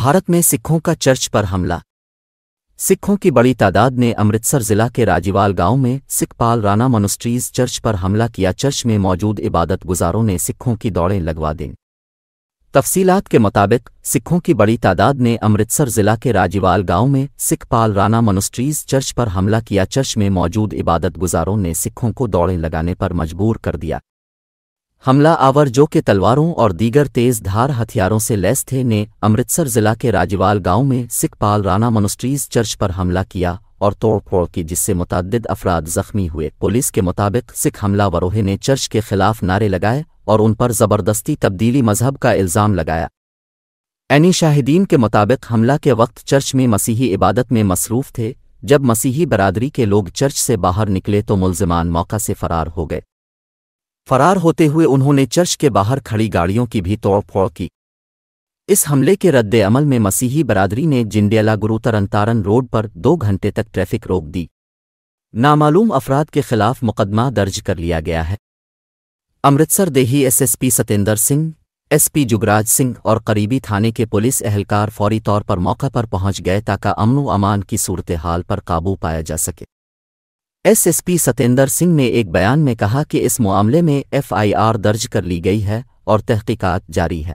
भारत में सिखों का चर्च पर हमला। सिखों की बड़ी तादाद ने अमृतसर जिला के राजीवाल गाँव में सिखपाल राणा मोनिस्ट्रीज चर्च पर हमला किया। चर्च में मौजूद इबादत गुजारों ने सिखों की दौड़ें लगवा दी। तफसीलात के मुताबिक, सिखों की बड़ी तादाद ने अमृतसर जिला के राजीवाल गाँव में सिखपाल राणा मोनिस्ट्रीज चर्च पर हमला किया। चर्च में मौजूद इबादत गुजारों ने सिखों को दौड़ें लगाने पर मजबूर कर दिया। हमला आवर जो के तलवारों और दीगर तेज धार हथियारों से लैस थे ने अमृतसर जिला के राजवाल गाँव में सिखपाल राणा मोनिस्ट्रीज चर्च पर हमला किया और तोड़फोड़ की जिससे मुतद अफराद जख्मी हुए। पुलिस के मुताबिक सिख हमलावरों ने चर्च के खिलाफ नारे लगाए और उन पर ज़बरदस्ती तब्दीली मज़हब का इल्ज़ाम लगाया। एनी शाहिदीन के मुताबिक हमला के वक्त चर्च में मसीही इबादत में मसरूफ़ थे। जब मसीही बरादरी के लोग चर्च से बाहर निकले तो मुलजमान मौका से फरार हो गए। फरार होते हुए उन्होंने चर्च के बाहर खड़ी गाड़ियों की भी तोड़फोड़ की। इस हमले के रद्द अमल में मसीही बरादरी ने जिंडियाला गुरु तरनतारन रोड पर दो घंटे तक ट्रैफ़िक रोक दी। नामालूम अफराद के खिलाफ मुकदमा दर्ज कर लिया गया है। अमृतसर देही एसएसपी सतेंद्र सिंह, एसपी जुगराज सिंह और करीबी थाने के पुलिस एहलकार फौरी तौर पर मौका पर पहुँच गए ताकि अमन अमान की सूरत हाल पर काबू पाया जा सके। एसएसपी सतेंद्र सिंह ने एक बयान में कहा कि इस मामले में एफआईआर दर्ज कर ली गई है और तहकीकात जारी है।